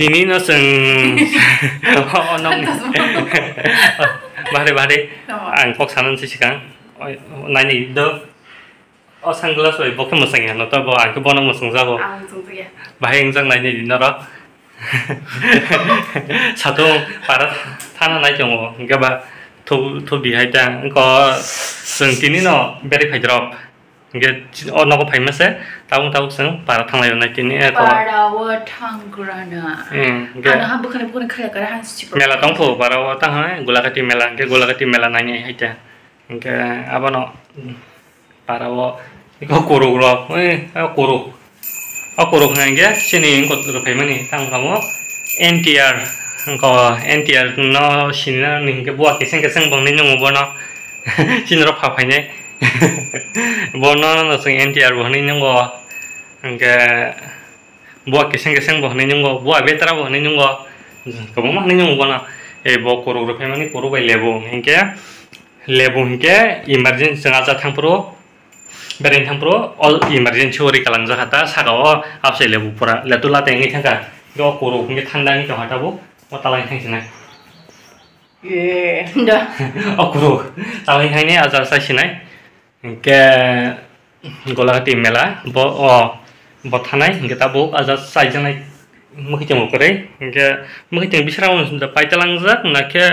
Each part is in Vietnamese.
비미너슨. 어, 너무 말해 말해. 아, 한국 사는 시간. 어, 나니 너 어, 상글라스 왜 복근 못생겨 너 또뭐 안고 보는 못생자고 아 정도야. 마행장 나니 리너라. 사동 바라 타나 나이 경우. 그러니까 봐 토토 비하이장 거 승진이너 베리 파이드롭 chăng có sừng tí nó very phải drop cái oh nó có phải mất sẽ tao tao sừng para thằng này này tí có 바라워 탕그라나. ừ cái 아나 한 북한에 북한에 그래 그래 한 수치. mela tong pho para wa tang ha gulakati mela ke gulakati mela na ni hai cha ke aba no para wa ko koro gro eh a koro a koro khang ge chini ko ro phai mani tang ka mo NTR ko NTR no shin na ning ke bua ke seng ke seng bang ni nyong bo no chin ro pha phai ne bo borno no sung mtr bo hni nyung go angke bo kiseng kiseng bo hni nyung go bo abe tara bo hni nyung go kabo ma hni nyung go na e bo koru gro family koro bai lebo angke lebo angke emergency sanga cha tang pro berin tang pro all emergency ori kalang ja khata saka o apse lebo pura letula tengi tang ka go koru ngi thandang ki hata bo otalai thang sinai 예, 나. 어, 그러. 나는 향이 아자 사시나이. এনেকে গোলাঘাটী মেলা ব অ বঠা নাই এনেকে তা বহুত আজাদ চাইজা নাই মোক হিতে মোকৰে এনেকে মোক হিতে বিচৰা অনুষ্ঠিত পাইতালাং যাক নাকে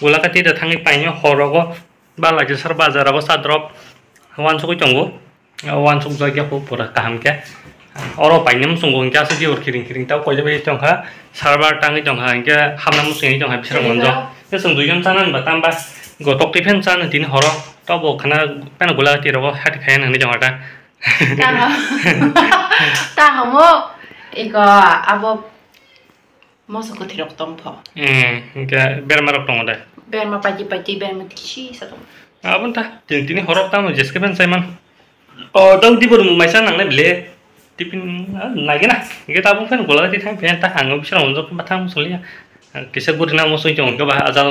গোলাঘাটীতে থাকি পাইনি সৰগ বা লাগে চাৰ বাজাৰ চাদ্ৰপ ওৱান চুকৈ টংগো ওৱান চুক যোৱা কিয় পৰা কাহামকে অৰ পাইনে মোক চংগো এনেকে আছে দিয়ৰ খিৰিং খিৰিং তাও কৈ যাব টংহা চাৰবাৰ টাঙি টংহা এনেকে হামনা মোক চিঙি টংহা বিচৰা মন যাওঁ দুজন চানান বা তাম বা গতক টিফেন চান দিন সৰহ tobo kana pena gula tiro ko hati kaya nani jama ta ta hamo iko abo moso ko tiro ko tompo hmm, ke berma ro tongo da berma paji paji berma kishi sa tongo ta tini tini horop tamo jeske pen saiman o tong tipo rumu maisa nang ne bile. Tipin nagi na. Ike tabo pen gula tiro kaya pen ta hango bisa rongo zok pen patamo solia Kisah gue dinamo sunjung, coba asal.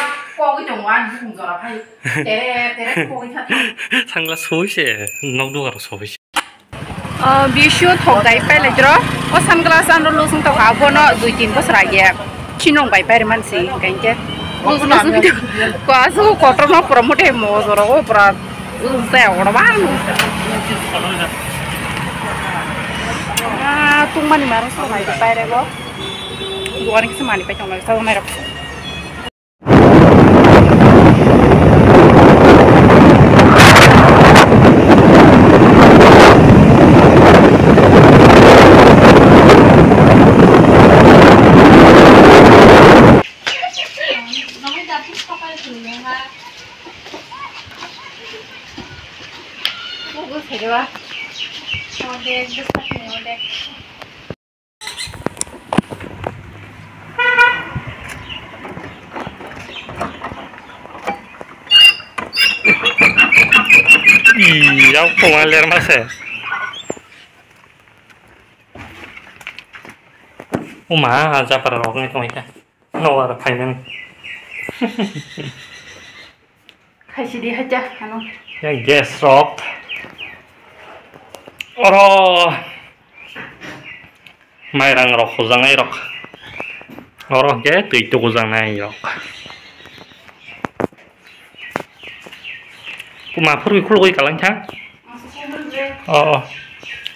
포항의 동안 공전합 하이 때레 때레 포항이 타 상라 소이세 농도가로 소이세 어 비슈 톡다이 빨레드로 어 삼글라스 안으로 로승 톡 아보너 두이틴 거스라게 치농 바이 빠르만시 간게 로스나스 과수 코터노 프로모테 모저로 프라 우세 오르반 아 뚱만이 말아서 바이 빠르고 이거 아니 그래서 많이 빠져 나서 말아 গেছে দেওয়া আমাদের একদম আমাদের Ia o pulando. Uma já para logo né, é? aí é? Não era pai nem. Caixa de raja, não. É gas drop. oro. Mai rang rok khuzang ai rok. Oro ke? Tui tu khuzang ai rok. Kuma phur khul goi kalang thang. Ờ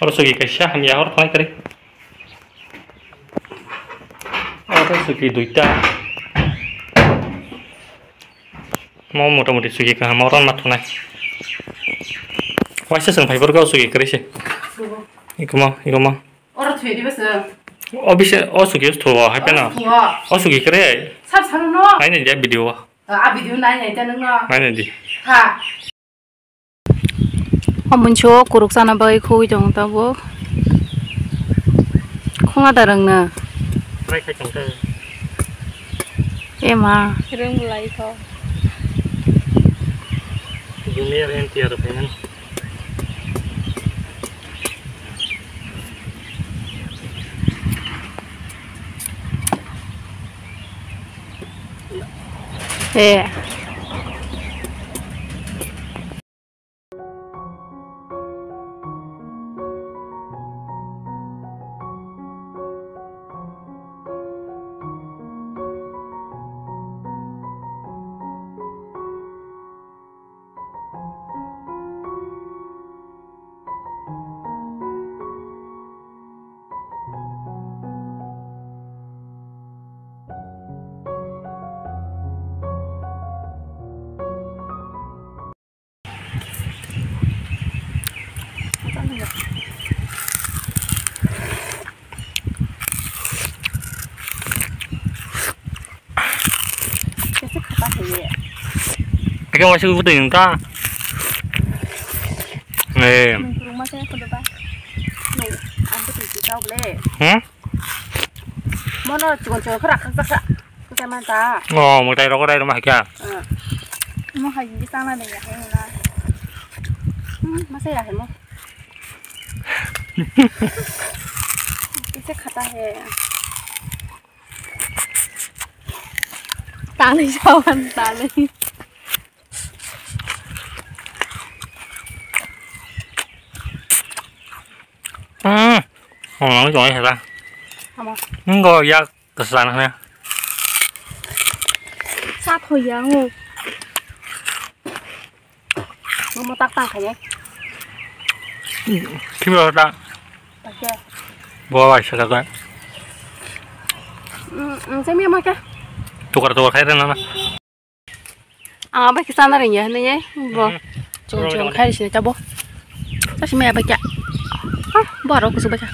oro. Sugi kai sha ham ya oro thai kari. Oro sugi duita mau motamuti sugi ka ham oro mat thunai. Wah, saya senang fiber kau cái keris sih. 行くまん行くまん 얼어 뒤에 입었어. 어비시 어수기 스토어 할배나 이거 어수기 그래 삽사는 너. 아니 이제 비디오와 아 비디오 나이 되는 거. 아니 이제. 하. 어문초 고록사나 바이 코이 정다고. 콩아다랑나. 그래 그 정도. 에마. 그런 몰라 이거. 유미야 렌티아도 보면. 对 Cái mà sư tình ta. Nè, mình cũng mà sẽ không được ba này ăn cái gì sao lệ hả? mà nó chỉ còn chờ khắc khắc khắc cái cái mà ta Ồ, một tay đó có đây đâu mà hay này này hay là sẽ khát Ừ. Ồ, nó giỏi thật ra. không à Không có ya cái sàn này. sát thôi ya ngu nó mà tắc tăng cái nhé Khi mà ta tắc kia bawa vai sakit kan. ừ ừ xem miếng mà kia Tukar tukar kayak mana? à bây cái sao nó nhỉ này nhé vâng Ừ. chúng Rồi, chúng rồi. khai xin cho bố sao mẹ bây giờ kah baru aku sebaca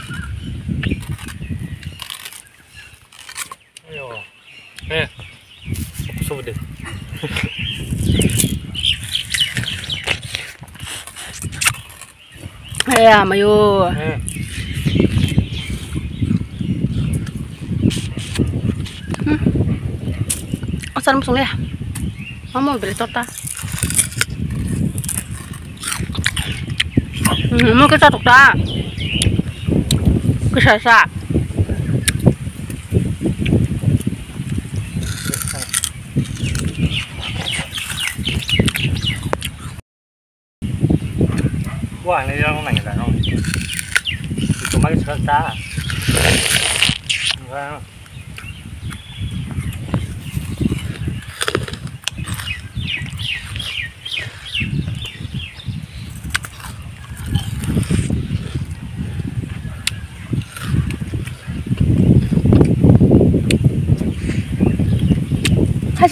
ayo eh aku sudah Ayo, mayo. Eh. Hmm. Asan musung ya. Mama beli torta. Hmm, mau kita torta. 不啥上你我按了一张我那个弄车砸了？你看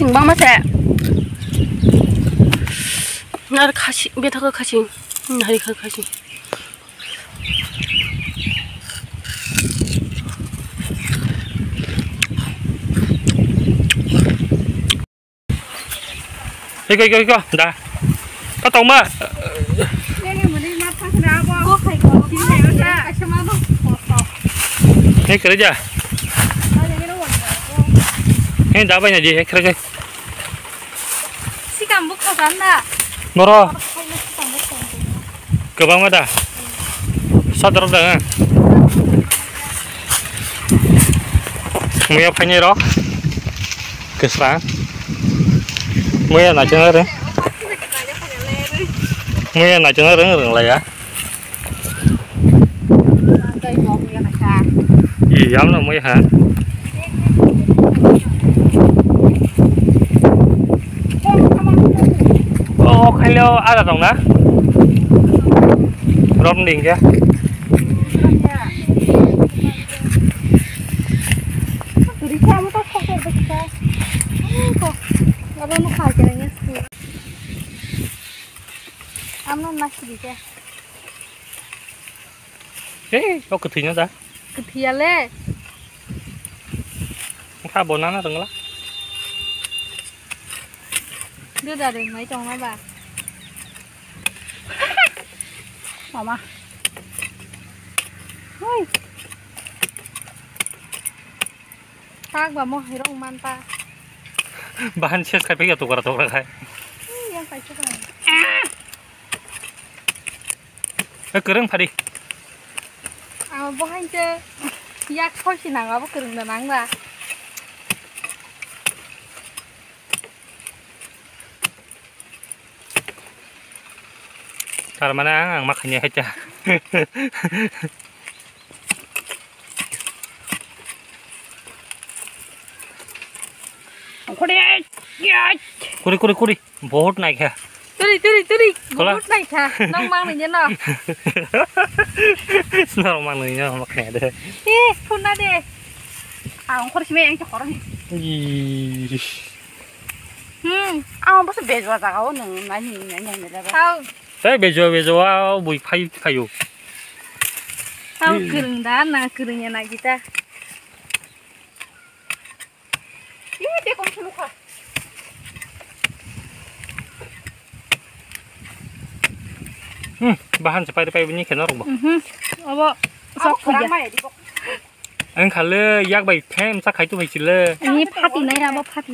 cái sao sao Wah, ini dia ngomong nggak dong. Itu mah sekarang. Enggak. 카싱 빵 맛에 나를 카싱 메타가 카싱 나리 카 카싱 Igo, igo, igo. Dah. Có tông mà. Ini kerja. Ini dah banyak je kerja. 시간 못 가잖아 Nora. Ke bang mana? Sadar dah. Mui apa ni roh? Kesran. Mui nak cakap ni. Mui nak cakap ni orang lain ya. Iya, là mui hả? Oh, hello, ada dong na? Rom ding ya. 둘이 차부터 타고 이렇게 아이고 여러분 가지는 했어 아무나 마시게 Eh, kau ketinya dah. 그 뒤할래 Kau bonan ada nggak? đưa ra đến mấy chồng nó bà ออกมาเฮ้ยตากบ่มอให้ลงมันตาบ้านเชื่อใครไปเกี่ยวตัวกระตกแล้วใครยังไปเชื่อกันเออเกิดเรื่องพอดีเอาบ่ให้เจอยักษ์เข้าชิหนังเอาบ่เกิดเรื่องแบบนั้นว่ะ Sar mana ang makanya aja. Kuri kuri kuri kuri bột này kìa. Turi turi turi bột này kìa. nóng mang này nhá nó. Nong mang này nhá mặc này đây. Ê, phun ra đi. À, ông kuri chimé anh cho khó rồi. Ừ, ông bắt đầu bê vào rau nữa, nãy nhìn nãy nhìn được đây Không thế bây giờ bây giờ à, bụi phay phay rồi tao kering đã na keringnya na kita ini dia kong seluka hmm bahan sampai sampai ini kena rumah apa sok kerja anh khá lơ yak bay thêm sắc khai tu phải chỉ lơ. Anh ấy phát thì này là bao phát thì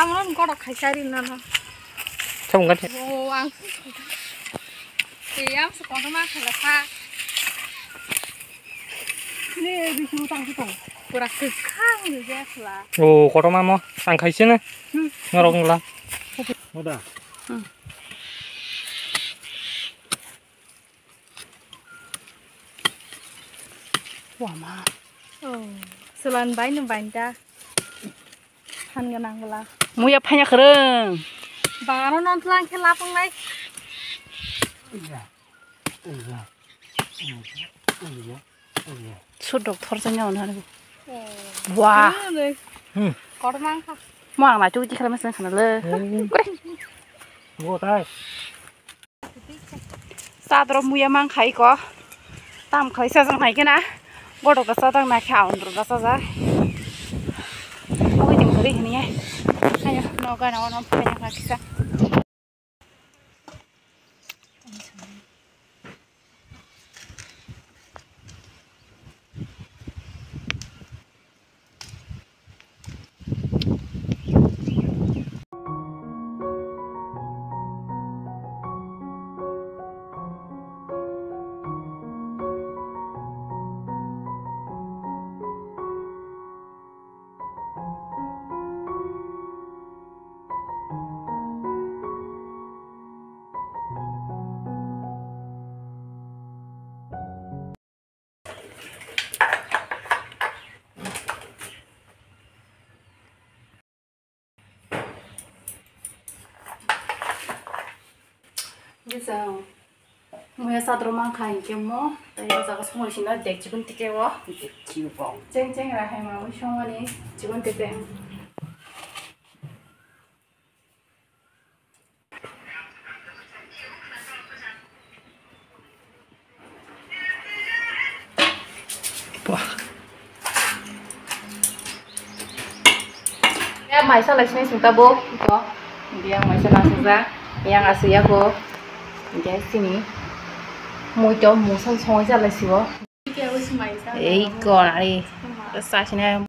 आमरन गडो खाइसारि नन सब गन ओ आं तेयाम सो कोन मा खाला खा ने बिसु तां सो पुरा से खां ने जेसला ओ गडो मा मो आं खाइसे ने नरगला मोदा Wow, ma. Oh, selan bain bain dah. Kan ganang belah. Muya banyak kereng. Baru nonton lagi lapang lagi. Sudah dokternya orang ini. Wah. Kau mang kah? Mang lah cuci kalau masih kena le. Kau. Gua tay. Saat rom muya mang kai kok. Tam kai saya sang kai kena. Gua dokter saya tang nak kau, dokter saya. ugana wanaofanya katika 있어요. 회사 들어만 가니까뭐 여자가 숨을 쉬나 대 지금 뜨게워 기우봉 쨍쨍이라 해마고 형원이 지금 뜨게 Ya, maisa lah sini singta bo, itu. Dia maisa langsung yang asli ya bo. jasini mui to mu sang song ja la siwo ei ko na ri sa chine